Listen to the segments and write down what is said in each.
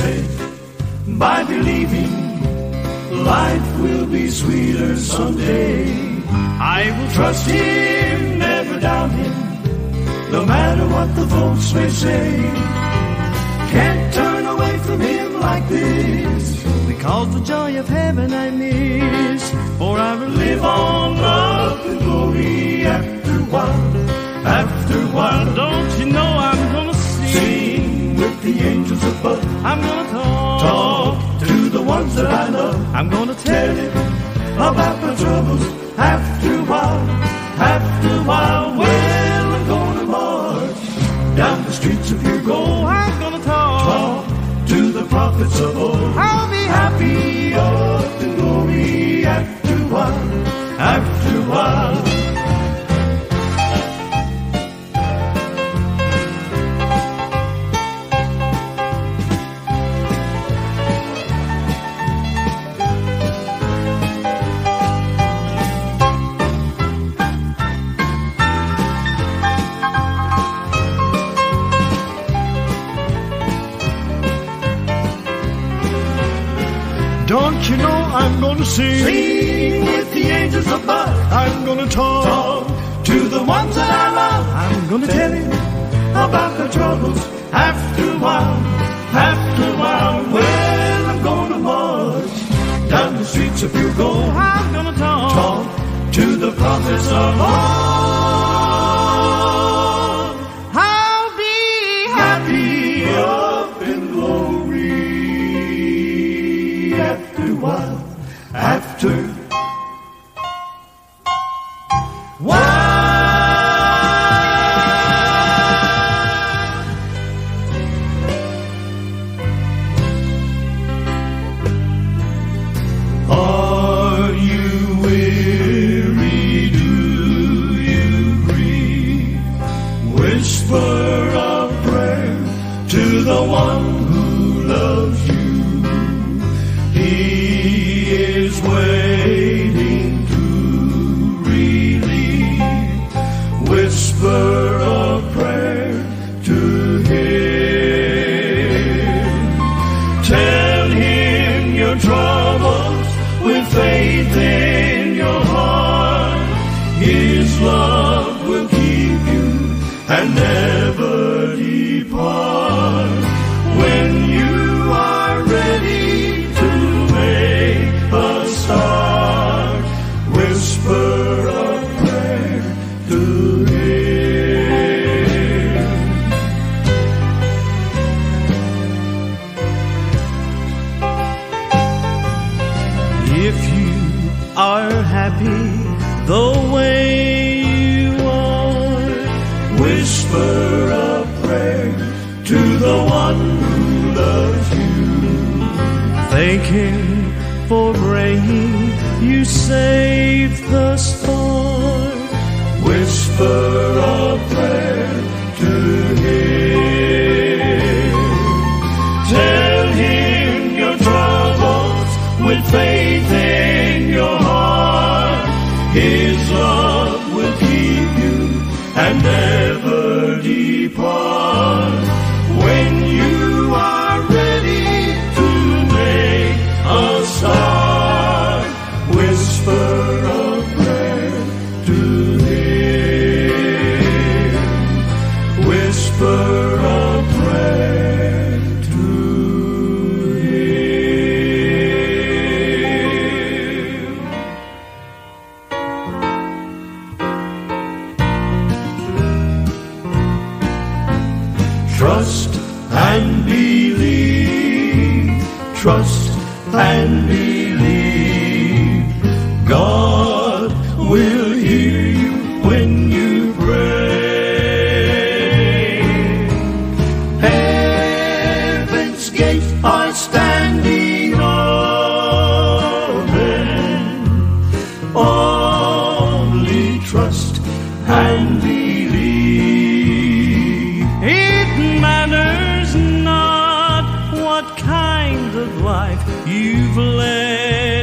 said, by believing, life will be sweeter someday. I will trust him, never doubt him, no matter what the folks may say. Can't turn away from him like this, because the joy of heaven I miss. For I will live on love and glory after while, after while. Don't you know the angels above. I'm gonna talk. Talk to the ones that I love. I'm gonna Tell him about my troubles after a while, after a while. Well, I'm gonna march down the streets of your Oh, gold. I'm gonna talk. Talk to the prophets of old. Don't you know I'm gonna sing? Sing with the angels above. I'm gonna talk. Talk to the ones that I love. I'm gonna Tell him about the troubles after a while, after a while. Well, I'm gonna march down the streets of gold. I'm gonna talk. Talk to the prophets of old. Love will keep you and never bringing you saved thus far. Whisper a prayer you've led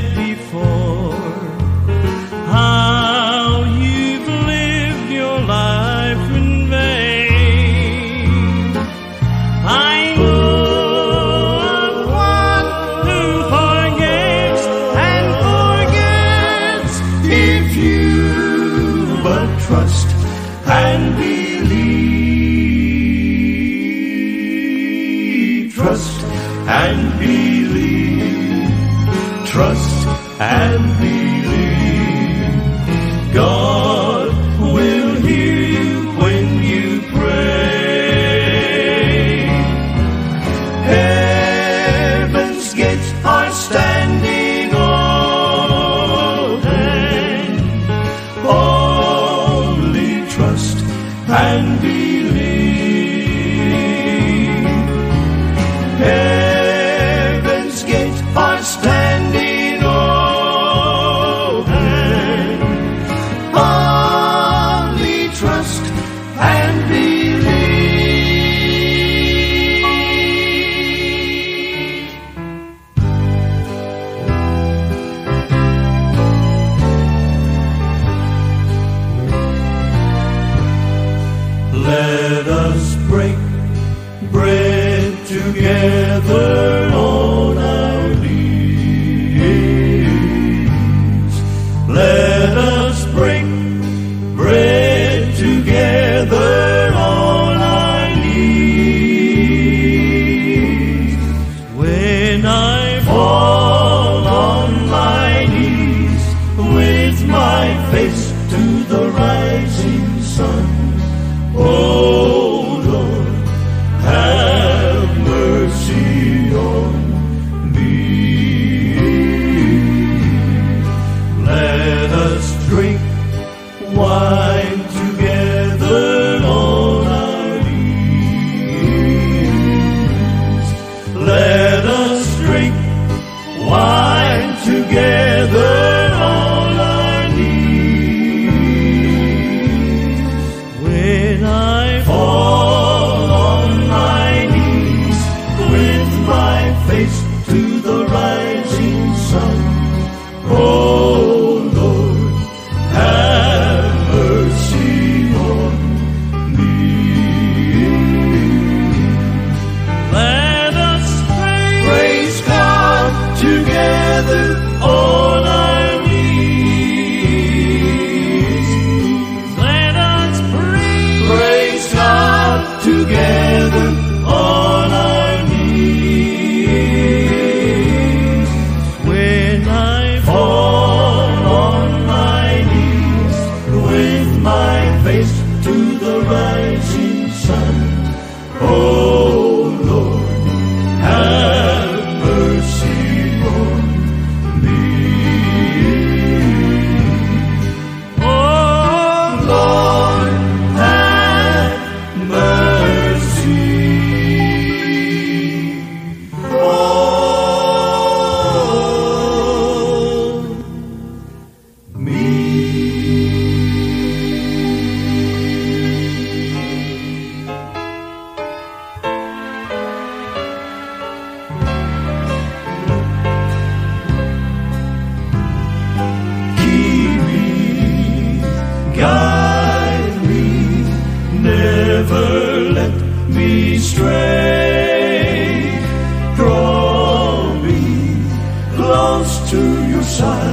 to your side.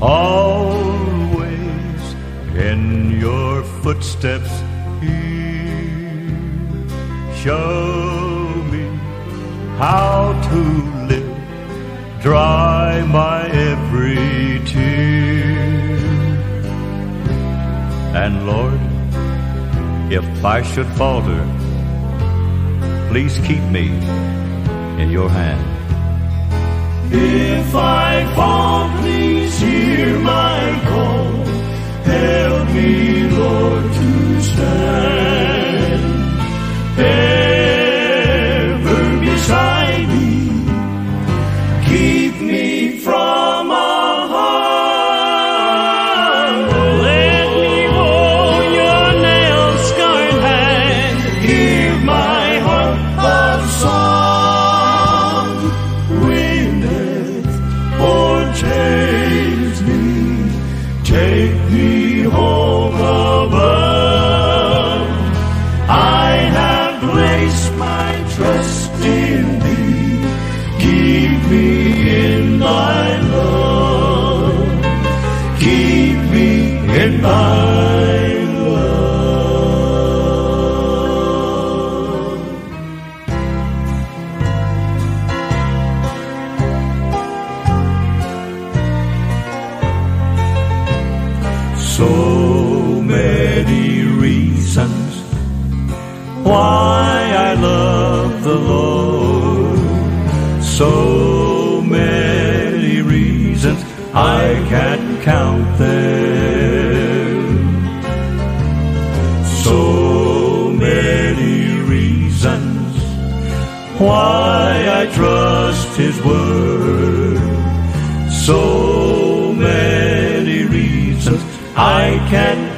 always in your footsteps here. Show me how to live, dry my every tear. And Lord, if I should falter, please keep me in your hand. If I fall, please hear my call. Help me, Lord, to stand. Help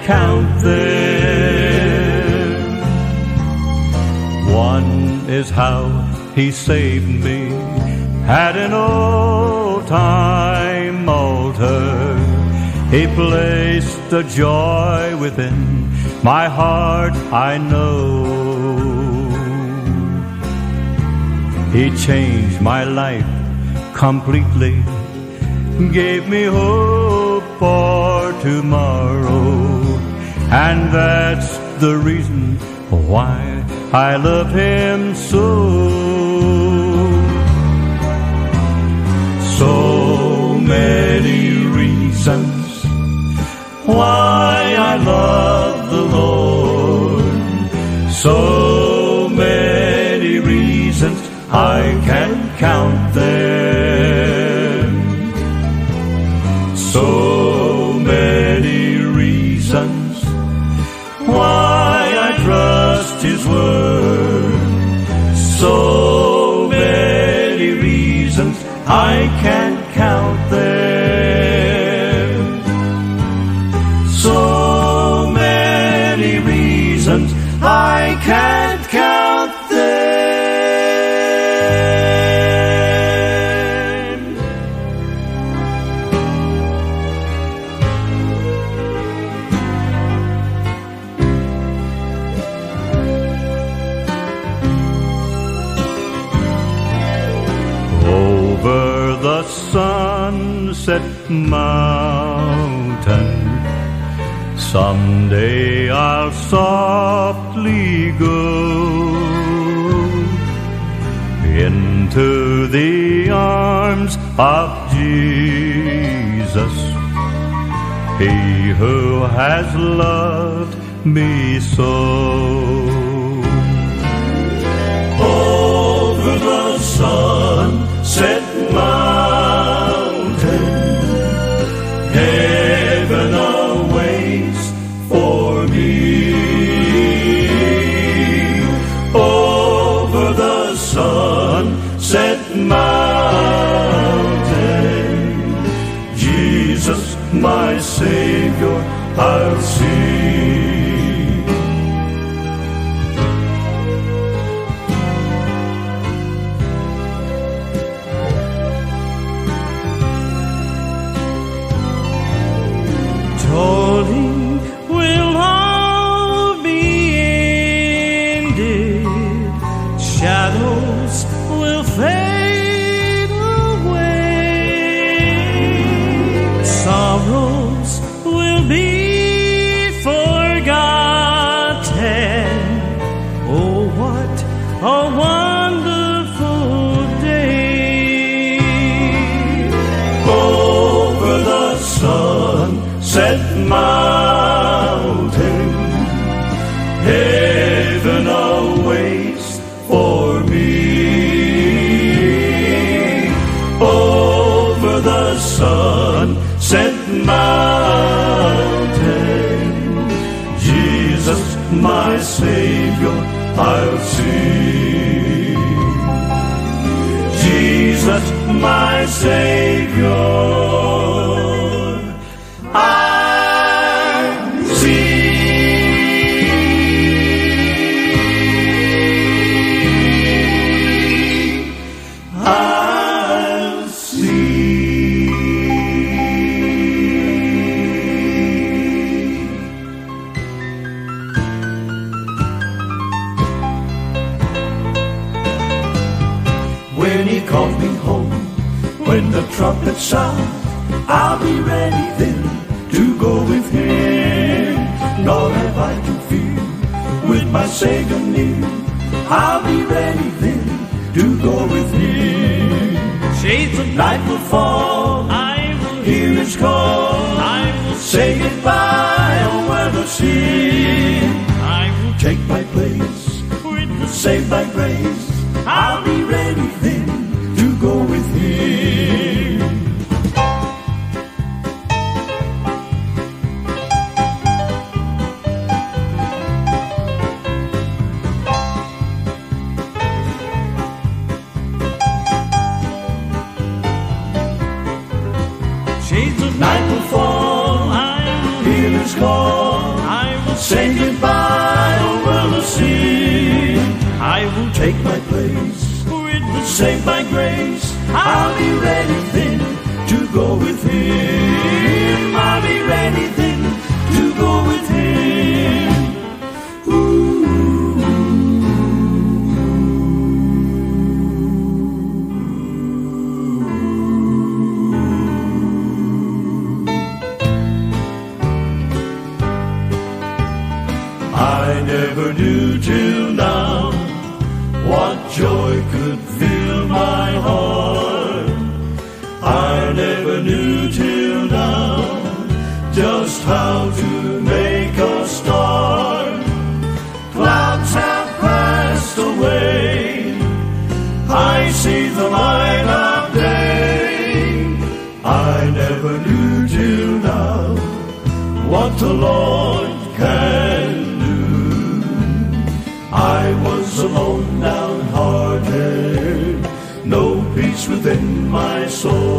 count them. One is how he saved me at an old time altar. He placed the joy within my heart, I know. He changed my life completely, gave me hope for tomorrow. And that's the reason why I love him so. So many reasons why I love the Lord. So who has loved me so. the sun sunset mountains. Jesus, my Savior, I'll sing. Jesus, my Savior. he calls me home. When the trumpets sound, I'll be ready then to go with him. Nor have I to fear with my Savior near. I'll be ready then to go with him. Shades of night will fall. I will hear his call. I will say goodbye. Oh, over the sea. I will take my place, saved by grace. I'll be ready saved by grace. I'll be ready then to go with him. I'll be ready then to go with him. Ooh. I never knew till the Lord can do. I was alone, downhearted, no peace within my soul.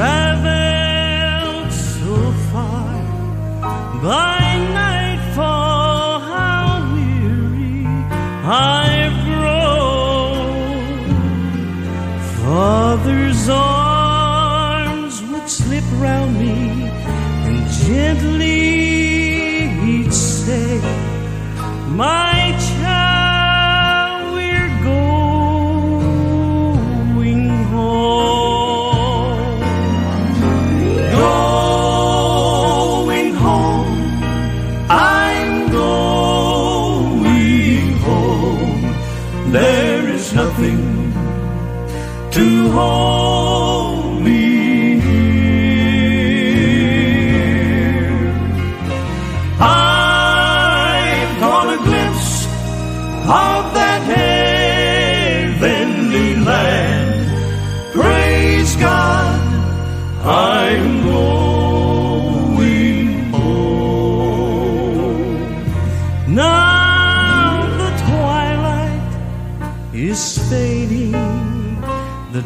Traveled so far. By nightfall, how weary I've grown. Father's arms would slip round me and gently he'd say, My to hold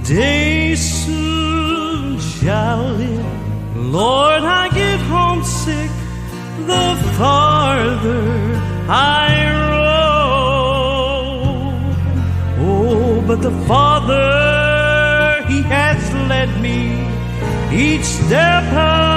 day soon shall end. Lord, I get homesick the farther I roam. Oh, but the Father, He has led me each step of